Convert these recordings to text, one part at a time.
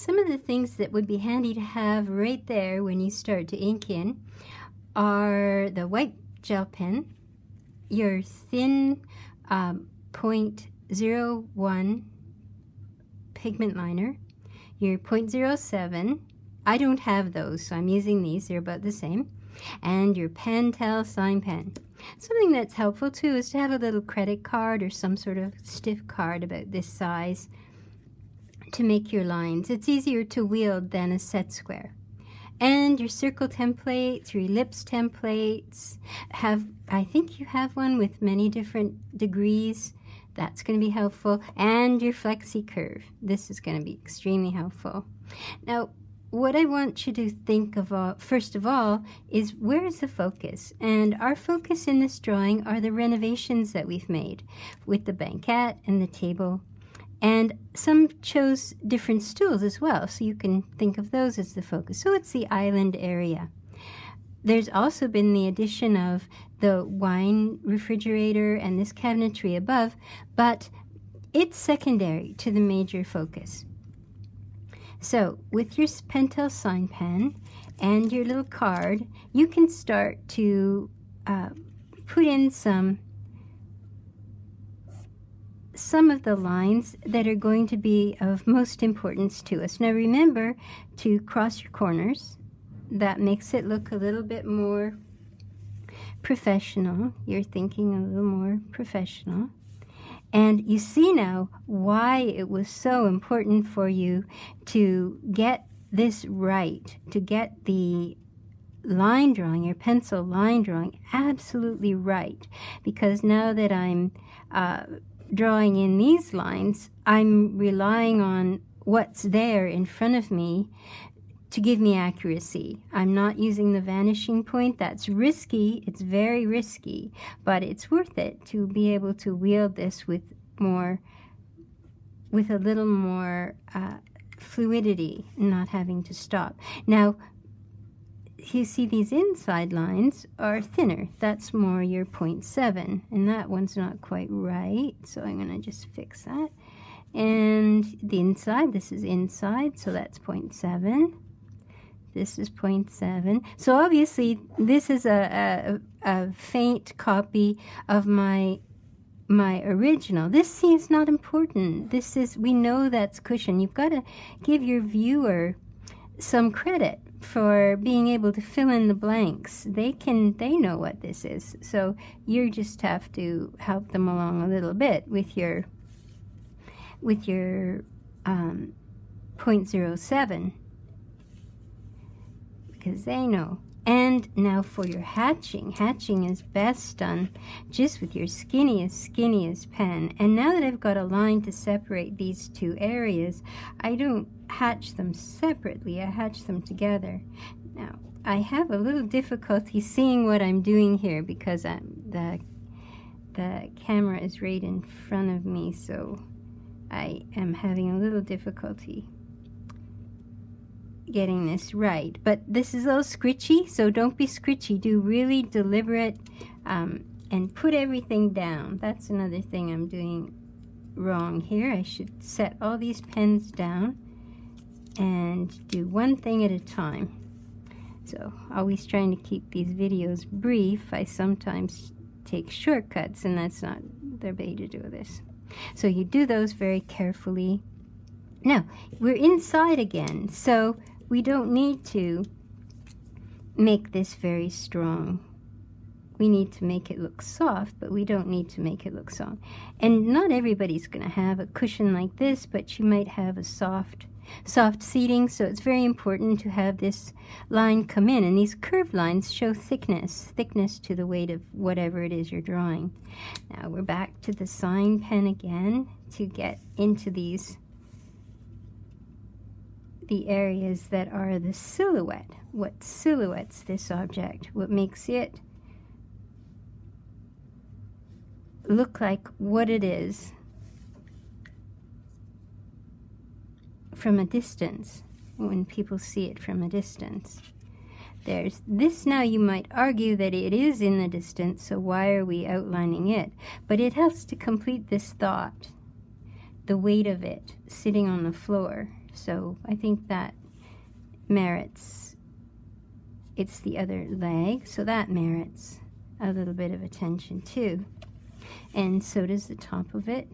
Some of the things that would be handy to have right there when you start to ink in are the white gel pen, your thin um, 0.01 pigment liner, your 0.07, I don't have those, so I'm using these, they're about the same, and your Pentel sign pen. Something that's helpful too is to have a little credit card or some sort of stiff card about this size to make your lines. It's easier to wield than a set square. And your circle templates, your ellipse templates, have I think you have one with many different degrees. That's going to be helpful. And your flexi curve. This is going to be extremely helpful. Now, what I want you to think of all, first of all is where is the focus? And our focus in this drawing are the renovations that we've made with the banquette and the table. And some chose different stools as well, so you can think of those as the focus. So it's the island area. There's also been the addition of the wine refrigerator and this cabinetry above, but it's secondary to the major focus. So with your Pentel sign pen and your little card, you can start to uh, put in some some of the lines that are going to be of most importance to us. Now remember to cross your corners. That makes it look a little bit more professional. You're thinking a little more professional. And you see now why it was so important for you to get this right, to get the line drawing, your pencil line drawing, absolutely right. Because now that I'm uh, drawing in these lines, I'm relying on what's there in front of me to give me accuracy. I'm not using the vanishing point. That's risky. It's very risky, but it's worth it to be able to wield this with more, with a little more uh, fluidity, not having to stop. Now, you see these inside lines are thinner. That's more your 0.7, and that one's not quite right, so I'm going to just fix that. And the inside, this is inside, so that's 0.7. This is 0.7. So obviously, this is a, a, a faint copy of my my original. This see is not important. This is, we know that's cushion. You've got to give your viewer some credit for being able to fill in the blanks. They can, they know what this is. So you just have to help them along a little bit with your, with your um, 0.07 because they know. And now for your hatching. Hatching is best done just with your skinniest, skinniest pen. And now that I've got a line to separate these two areas, I don't hatch them separately. I hatch them together. Now, I have a little difficulty seeing what I'm doing here because I'm, the, the camera is right in front of me, so I am having a little difficulty getting this right. But this is a little scritchy, so don't be scritchy. Do really deliberate um, and put everything down. That's another thing I'm doing wrong here. I should set all these pens down and do one thing at a time. So always trying to keep these videos brief. I sometimes take shortcuts and that's not the way to do this. So you do those very carefully. Now, we're inside again, so we don't need to make this very strong. We need to make it look soft, but we don't need to make it look soft. And not everybody's going to have a cushion like this, but you might have a soft soft seating, so it's very important to have this line come in. And these curved lines show thickness, thickness to the weight of whatever it is you're drawing. Now we're back to the sign pen again to get into these the areas that are the silhouette. What silhouettes this object? What makes it look like what it is from a distance, when people see it from a distance. There's this now you might argue that it is in the distance, so why are we outlining it? But it helps to complete this thought, the weight of it sitting on the floor So I think that merits, it's the other leg, so that merits a little bit of attention too. And so does the top of it.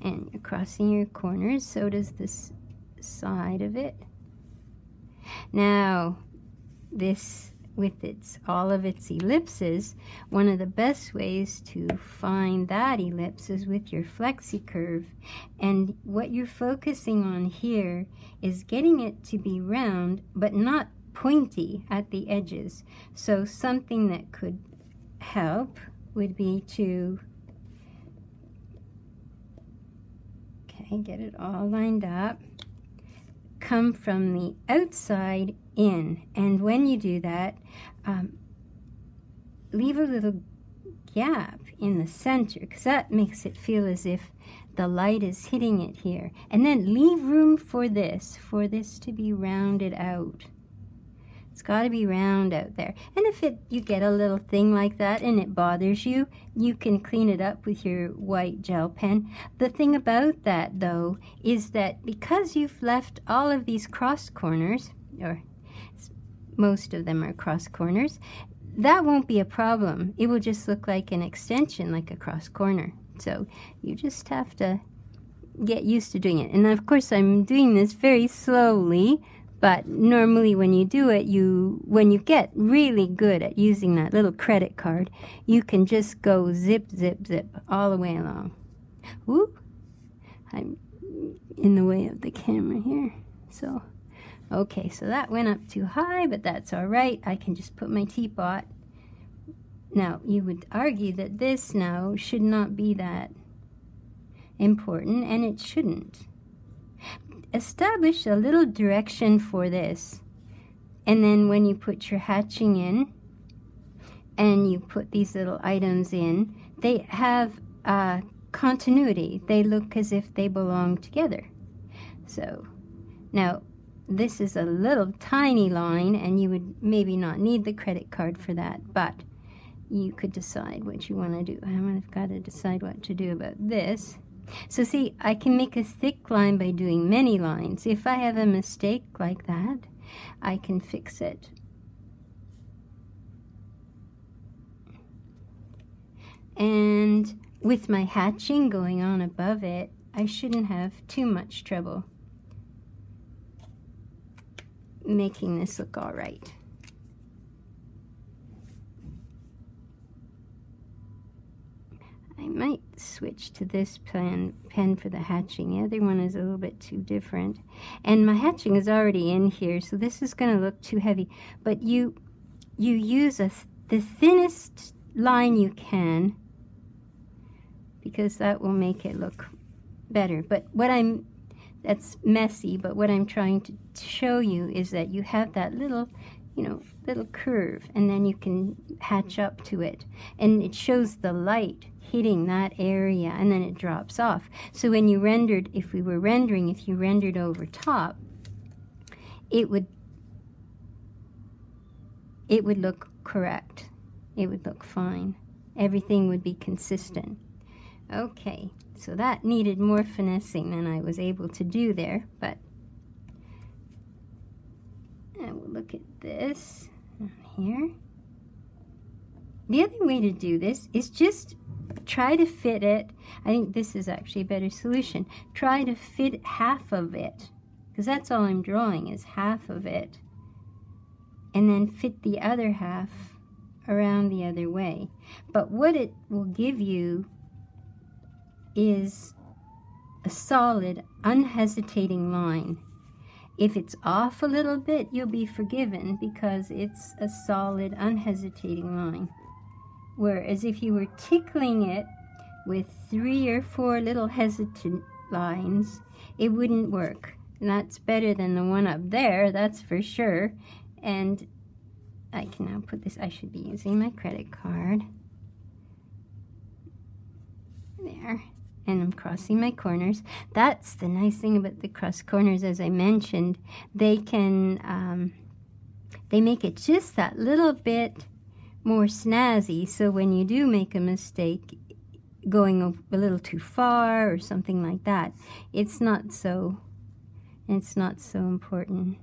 And you're crossing your corners, so does this side of it. Now, this with its all of its ellipses, one of the best ways to find that ellipse is with your flexi curve. And what you're focusing on here is getting it to be round, but not pointy at the edges. So something that could help would be to okay, get it all lined up come from the outside in. And when you do that, um, leave a little gap in the center because that makes it feel as if the light is hitting it here. And then leave room for this, for this to be rounded out. It's got to be round out there. And if it you get a little thing like that and it bothers you, you can clean it up with your white gel pen. The thing about that, though, is that because you've left all of these cross corners, or most of them are cross corners, that won't be a problem. It will just look like an extension, like a cross corner. So you just have to get used to doing it. And of course, I'm doing this very slowly but normally when you do it, you when you get really good at using that little credit card, you can just go zip, zip, zip all the way along. Woo! I'm in the way of the camera here. So, okay, so that went up too high, but that's all right. I can just put my teapot. Now, you would argue that this now should not be that important, and it shouldn't establish a little direction for this. And then when you put your hatching in and you put these little items in, they have continuity. They look as if they belong together. So now this is a little tiny line and you would maybe not need the credit card for that, but you could decide what you want to do. I've got to decide what to do about this. So see, I can make a thick line by doing many lines. If I have a mistake like that, I can fix it. And with my hatching going on above it, I shouldn't have too much trouble making this look all right. I might switch to this pen, pen for the hatching. The other one is a little bit too different. And my hatching is already in here, so this is going to look too heavy. But you, you use a, the thinnest line you can because that will make it look better. But what I'm, that's messy, but what I'm trying to show you is that you have that little you know, little curve, and then you can hatch up to it. And it shows the light hitting that area, and then it drops off. So when you rendered, if we were rendering, if you rendered over top, it would it would look correct. It would look fine. Everything would be consistent. Okay, so that needed more finessing than I was able to do there, but and we'll look at this here. The other way to do this is just try to fit it. I think this is actually a better solution. Try to fit half of it, because that's all I'm drawing is half of it. And then fit the other half around the other way. But what it will give you is a solid, unhesitating line. If it's off a little bit, you'll be forgiven because it's a solid, unhesitating line. Whereas if you were tickling it with three or four little hesitant lines, it wouldn't work. And that's better than the one up there, that's for sure. And I can now put this, I should be using my credit card. There and I'm crossing my corners. That's the nice thing about the cross corners, as I mentioned. They can, um, they make it just that little bit more snazzy, so when you do make a mistake, going a little too far or something like that. It's not so, it's not so important.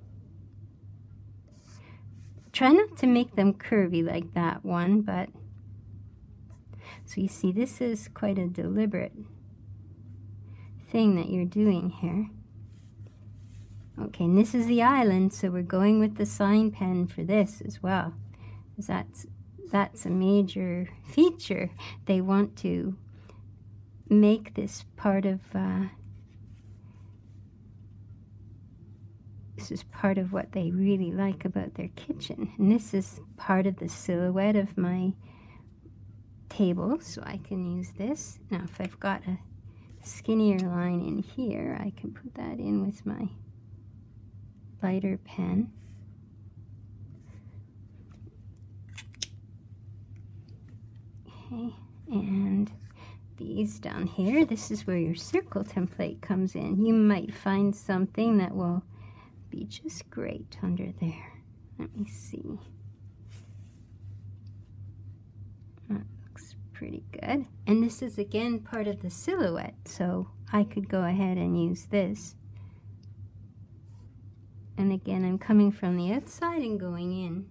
Try not to make them curvy like that one, but so you see this is quite a deliberate thing that you're doing here. Okay, and this is the island, so we're going with the sign pen for this as well. Because That's, that's a major feature. They want to make this part of, uh, this is part of what they really like about their kitchen. And this is part of the silhouette of my table, so I can use this. Now, if I've got a skinnier line in here, I can put that in with my lighter pen. Okay, and these down here, this is where your circle template comes in. You might find something that will be just great under there. Let me see. That looks pretty good. And this is again part of the silhouette, so I could go ahead and use this. And again, I'm coming from the outside and going in.